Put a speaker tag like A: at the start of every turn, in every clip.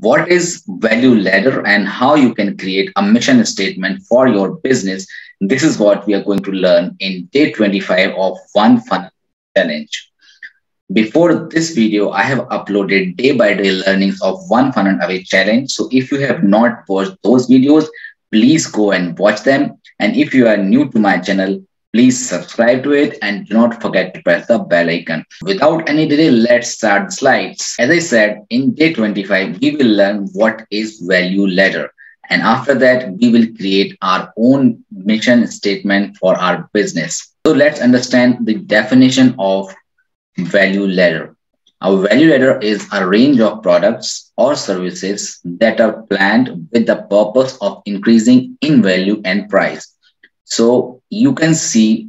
A: what is value ladder and how you can create a mission statement for your business. This is what we are going to learn in day 25 of One Funnel Challenge. Before this video, I have uploaded day by day learnings of One Funnel Away Challenge. So if you have not watched those videos, please go and watch them. And if you are new to my channel, Please subscribe to it and do not forget to press the bell icon. Without any delay, let's start the slides. As I said, in day 25, we will learn what is value ladder. And after that, we will create our own mission statement for our business. So let's understand the definition of value ladder. A value ladder is a range of products or services that are planned with the purpose of increasing in value and price. So you can see,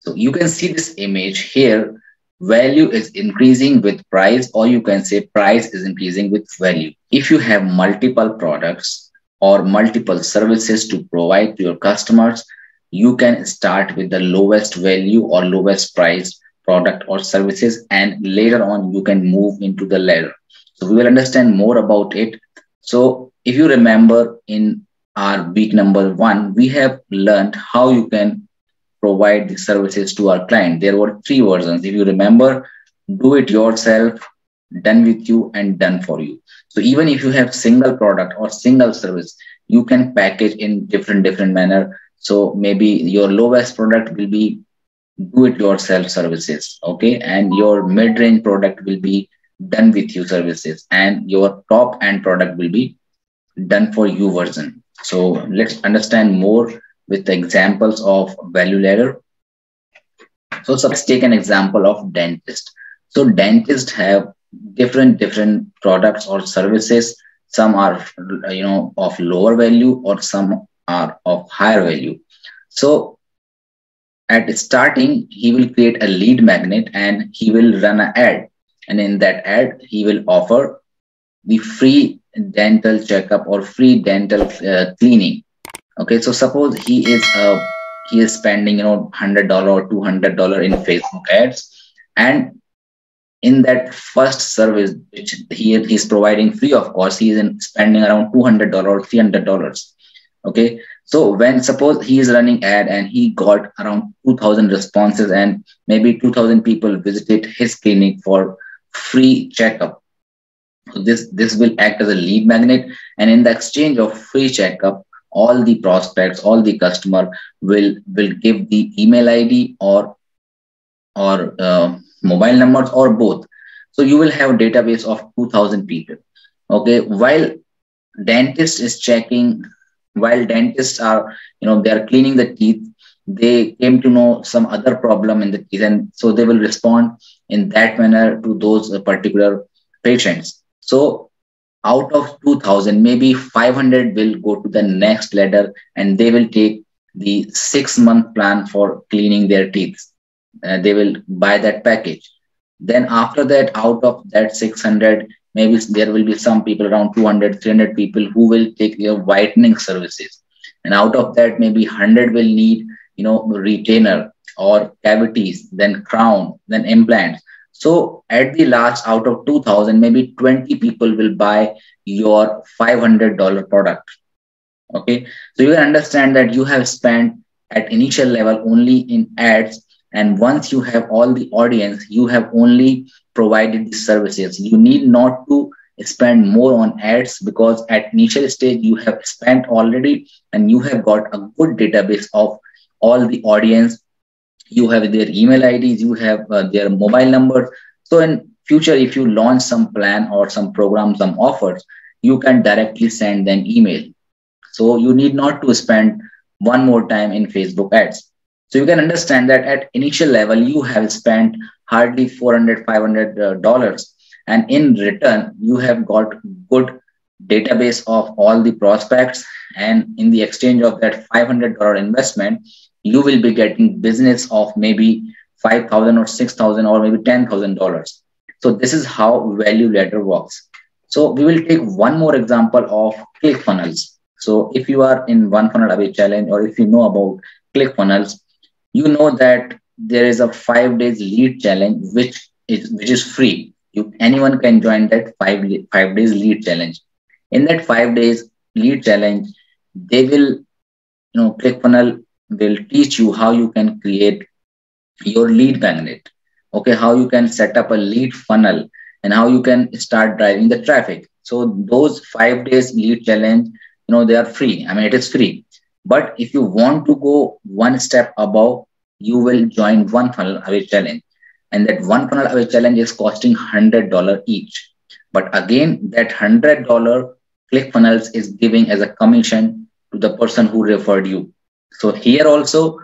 A: so you can see this image here, value is increasing with price, or you can say price is increasing with value. If you have multiple products or multiple services to provide to your customers, you can start with the lowest value or lowest price product or services, and later on you can move into the ladder. So we will understand more about it. So if you remember in our week number one, we have learned how you can provide the services to our client. There were three versions. If you remember, do it yourself, done with you, and done for you. So even if you have single product or single service, you can package in different different manner. So maybe your lowest product will be do it yourself services, okay, and your mid range product will be done with you services, and your top end product will be done for you version so let's understand more with examples of value ladder. So, so let's take an example of dentist. So dentists have different different products or services. Some are you know of lower value or some are of higher value. So at starting, he will create a lead magnet and he will run an ad. And in that ad, he will offer the free dental checkup or free dental uh, cleaning. Okay so suppose he is uh, he is spending you know $100 or $200 in facebook ads and in that first service which he is providing free of course he is spending around $200 or $300 okay so when suppose he is running ad and he got around 2000 responses and maybe 2000 people visited his clinic for free checkup so this, this will act as a lead magnet. And in the exchange of free checkup, all the prospects, all the customer will, will give the email ID or, or uh, mobile numbers or both. So you will have a database of 2000 people. Okay. While dentist is checking, while dentists are, you know, they are cleaning the teeth, they came to know some other problem in the teeth and so they will respond in that manner to those particular patients so out of 2000, maybe 500 will go to the next ladder and they will take the six month plan for cleaning their teeth. Uh, they will buy that package. Then after that, out of that 600, maybe there will be some people around 200, 300 people who will take their whitening services. And out of that, maybe 100 will need, you know, retainer or cavities, then crown, then implants. So at the last, out of 2000, maybe 20 people will buy your $500 product. Okay. So you can understand that you have spent at initial level only in ads. And once you have all the audience, you have only provided the services. You need not to spend more on ads because at initial stage you have spent already and you have got a good database of all the audience you have their email IDs, you have uh, their mobile numbers. So in future, if you launch some plan or some program, some offers, you can directly send them email. So you need not to spend one more time in Facebook ads. So you can understand that at initial level, you have spent hardly 400, 500 uh, dollars. And in return, you have got good database of all the prospects. And in the exchange of that $500 investment, you will be getting business of maybe 5000 or 6000 or maybe $10,000. So this is how value ladder works. So we will take one more example of ClickFunnels. So if you are in one funnel away challenge or if you know about ClickFunnels, you know that there is a five days lead challenge which is which is free. You anyone can join that five five days lead challenge. In that five days lead challenge, they will, you know, ClickFunnels will teach you how you can create your lead magnet. Okay, how you can set up a lead funnel and how you can start driving the traffic. So those five days lead challenge, you know, they are free. I mean, it is free. But if you want to go one step above, you will join one funnel away challenge. And that one funnel away challenge is costing $100 each. But again, that $100 ClickFunnels is giving as a commission to the person who referred you. So here also,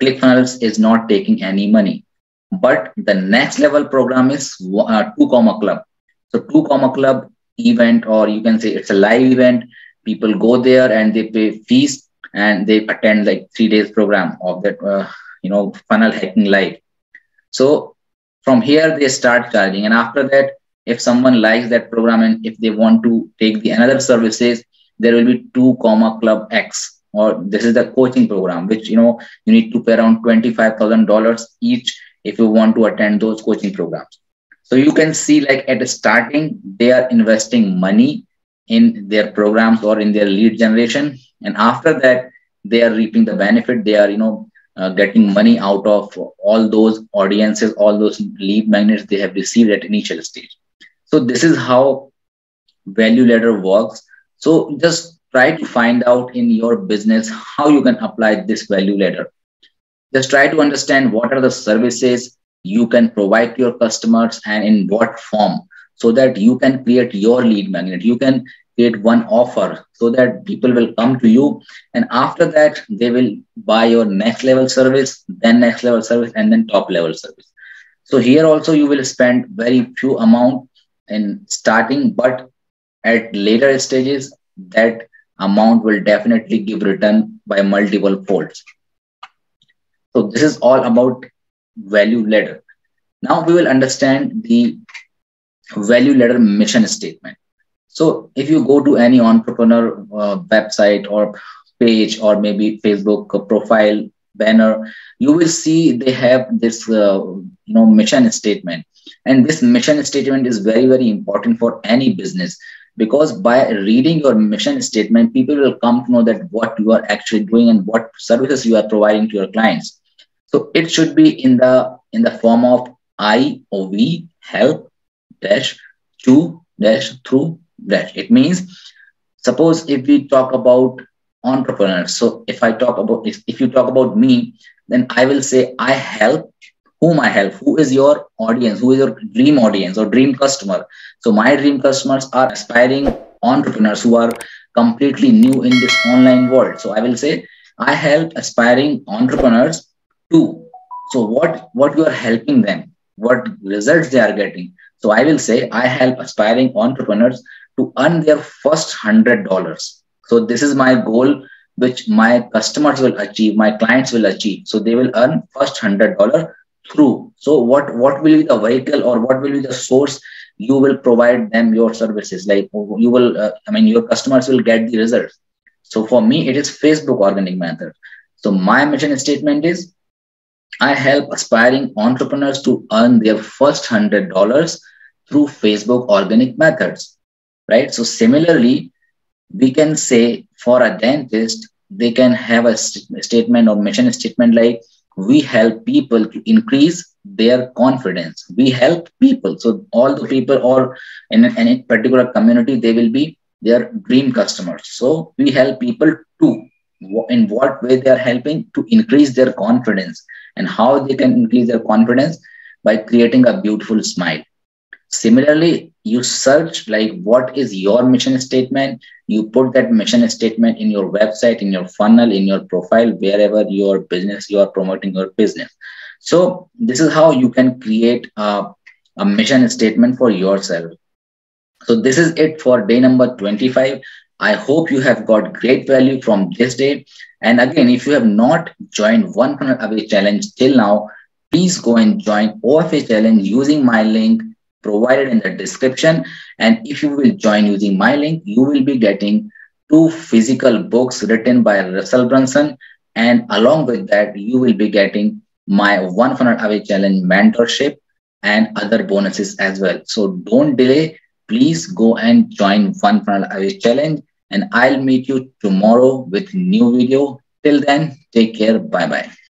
A: ClickFunnels is not taking any money. But the next level program is uh, 2 Comma Club. So 2 Comma Club event, or you can say it's a live event. People go there and they pay fees and they attend like three days program of that, uh, you know, funnel hacking live. So from here they start charging, and after that, if someone likes that program and if they want to take the another services, there will be 2 Comma Club X or this is the coaching program which you know you need to pay around $25000 each if you want to attend those coaching programs. So you can see like at the starting they are investing money in their programs or in their lead generation. And after that they are reaping the benefit. They are you know uh, getting money out of all those audiences all those lead magnets they have received at initial stage. So this is how value ladder works. So just try to find out in your business how you can apply this value ladder. Just try to understand what are the services you can provide to your customers and in what form so that you can create your lead magnet. You can create one offer so that people will come to you and after that they will buy your next level service then next level service and then top level service so here also you will spend very few amount in starting but at later stages that amount will definitely give return by multiple folds. So this is all about value ladder. Now we will understand the value ladder mission statement. So if you go to any entrepreneur uh, website or page or maybe Facebook profile banner, you will see they have this uh, you know mission statement. And this mission statement is very, very important for any business because by reading your mission statement people will come to know that what you are actually doing and what services you are providing to your clients. So it should be in the in the form of i or we help dash to dash through dash. It means suppose if we talk about entrepreneurs so if i talk about if, if you talk about me then i will say i help whom I help, who is your audience, who is your dream audience or dream customer. So my dream customers are aspiring entrepreneurs who are completely new in this online world. So I will say I help aspiring entrepreneurs to. So what what you are helping them, what results they are getting. So I will say I help aspiring entrepreneurs to earn their first hundred dollars. So this is my goal which my customers will achieve, my clients will achieve. So they will earn first hundred dollar through. So what what will be the vehicle or what will be the source you will provide them your services? Like you will uh, i mean your customers will get the results. So for me it is facebook organic method. So my mission statement is i help aspiring entrepreneurs to earn their first hundred dollars through facebook organic methods right? So similarly we can say for a dentist they can have a st- statement or mission statement like we help people to increase their confidence. We help people. So all the people or in any particular community they will be their dream customers. So we help people to in what way they are helping to increase their confidence and how they can increase their confidence by creating a beautiful smile Similarly, you search like what is your mission statement. You put that mission statement in your website, in your funnel, in your profile, wherever your business you are promoting your business. So this is how you can create a, a mission statement for yourself. So this is it for day number 25. I hope you have got great value from this day. And again, if you have not joined One Funnel Away Challenge till now, please go and join OFA Challenge using my link provided in the description. And if you will join using my link, you will be getting two physical books written by Russell Brunson. And along with that, you will be getting my One Funnel Away Challenge mentorship and other bonuses as well. So don't delay. Please go and join One Funnel Away Challenge and I'll meet you tomorrow with new video. Till then, take care. Bye-bye.